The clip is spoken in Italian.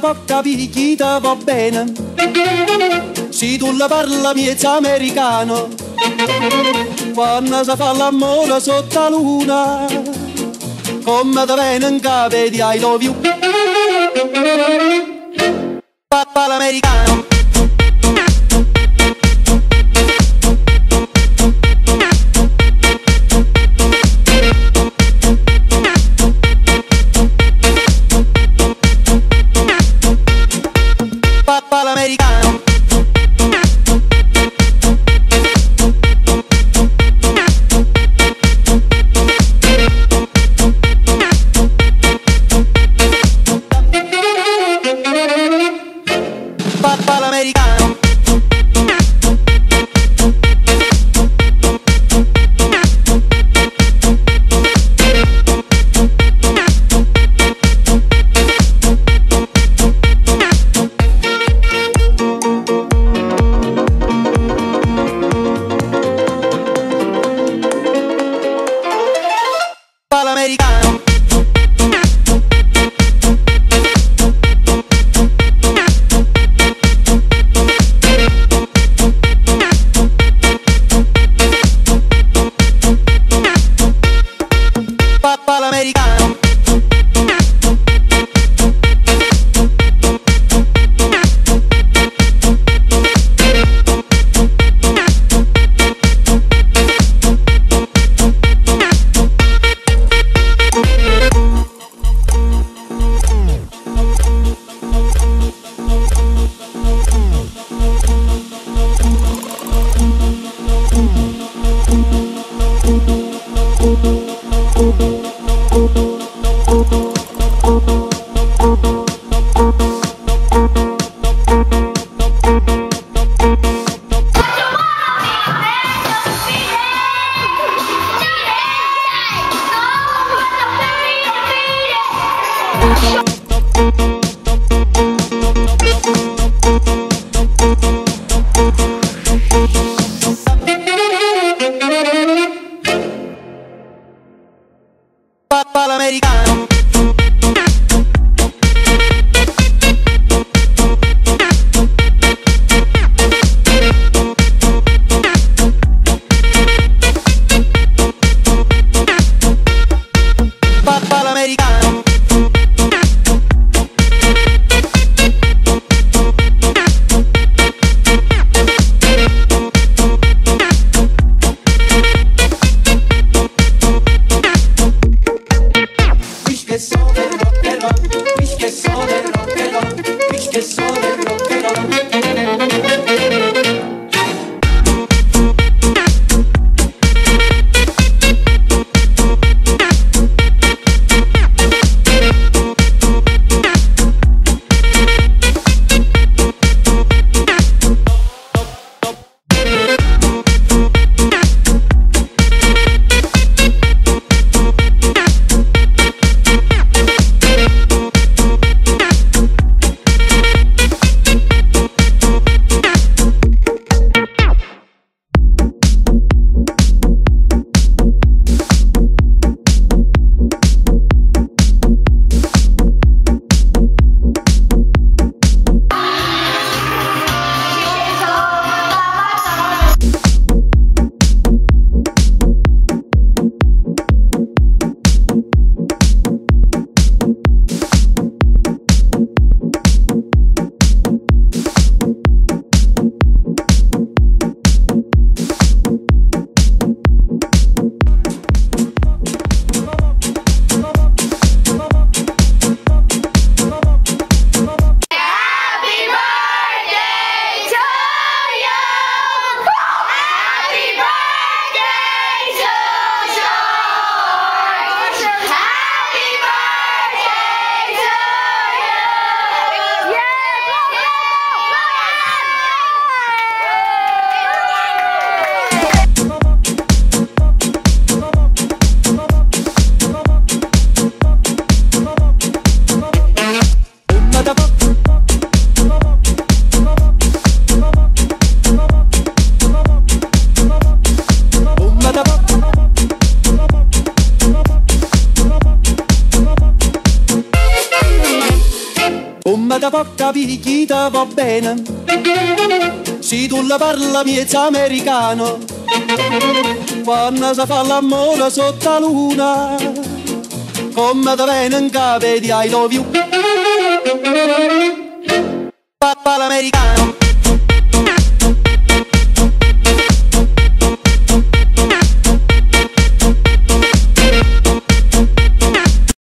Può capire chi ti va bene. Se tu la parla miezza americano Quando si fa l'amore sotto la luna Come da viene in capo di I love you Papà l'americano americano. americano Chi te va bene. Se tu la parla miezza americano, quando si fa l'amore sotto la luna, come te viene in capo di I love you. Papà l'americano.